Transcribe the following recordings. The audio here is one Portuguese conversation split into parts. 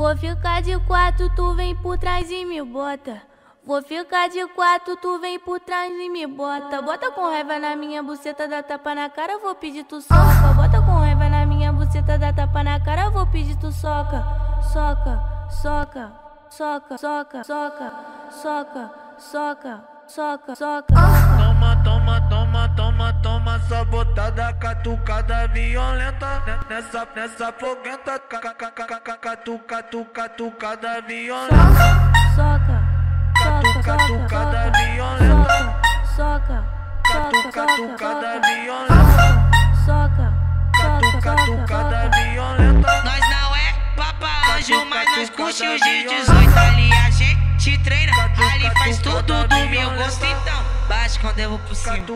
Vou ficar de quatro, tu vem por trás e me bota. Vou ficar de quatro, tu vem por trás e me bota. Bota com raiva na minha buceta, dá tapa na cara, vou pedir tu soca. Bota com raiva na minha buceta, dá tapa na cara, vou pedir tu soca. Soca, soca, soca, soca, soca, soca, soca, soca, soca. Toma, toma, toma, toma, toma, sabotada, catucada violenta. Nessa, nessa foguenta, catuca, catucada violenta. Soca, soca, soca, Catucada soca, violenta. soca, soca, soca, Catucada soca, violenta. soca, soca, soca, Catucada soca. violenta. Nós não é papa anjo, mas nós curte os de 18 ali gente treina. Ali faz tudo do meu gosto, então. Baixa quando eu vou por cima.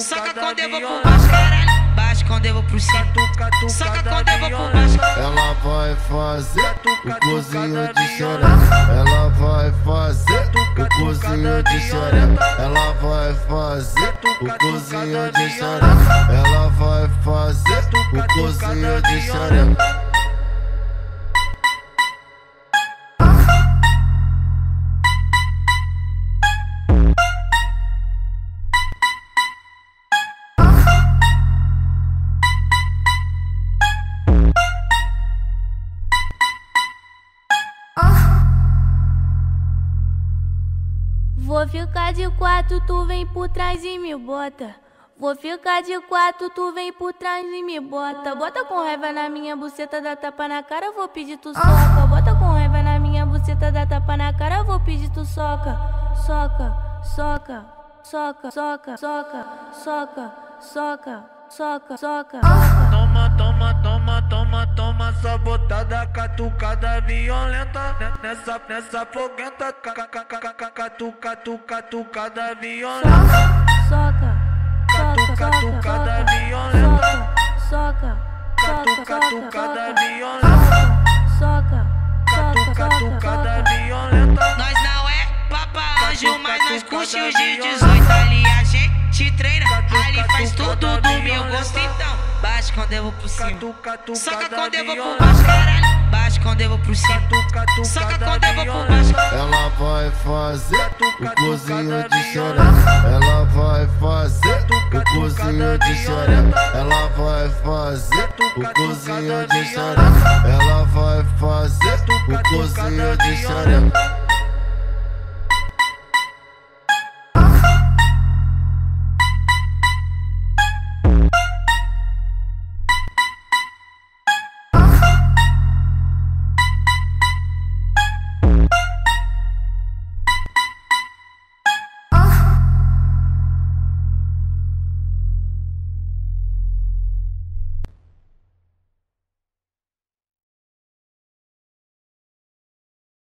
Soca quando eu vou por baixo, caralho. Baixa quando eu vou por cima. Soca quando eu vou por baixo. Ela vai fazer o cozinho de xereca. Ela vai fazer o cozinho de xereca. Ela vai fazer o cozinho de xereca. Ela vai fazer o cozinho de xereca. Vou ficar de quatro, tu vem por trás e me bota. Vou ficar de quatro, tu vem por trás e me bota. Bota com raiva na minha buceta, dá tapa na cara, vou pedir tu soca. Bota com raiva na minha buceta, dá tapa na cara, vou pedir tu soca. Soca, soca, soca, soca, soca, soca, soca, soca, soca. Toma, toma, toma, toma, toma, sabotada, catucada violenta. Nessa, nessa foguenta, catuca, catucada violenta. Soca, soca, soca, Catucada soca, violenta. soca, soca, soca, Catucada soca, violenta. soca, soca, soca, Catucada soca. violenta. Nós não é papa anjo, mas nós curte os de 18 ali gente treina. Ali faz tudo do meu gosto, então. Baixa quando eu vou por cima. Soca quando eu vou por baixo, caralho. Baixa quando eu vou por cima. Soca quando eu vou por baixo. Ela vai fazer o cozinho de xereca. Ela vai fazer o cozinho de xereca. Ela vai fazer o cozinho de xereca. Ela vai fazer o cozinho de xereca.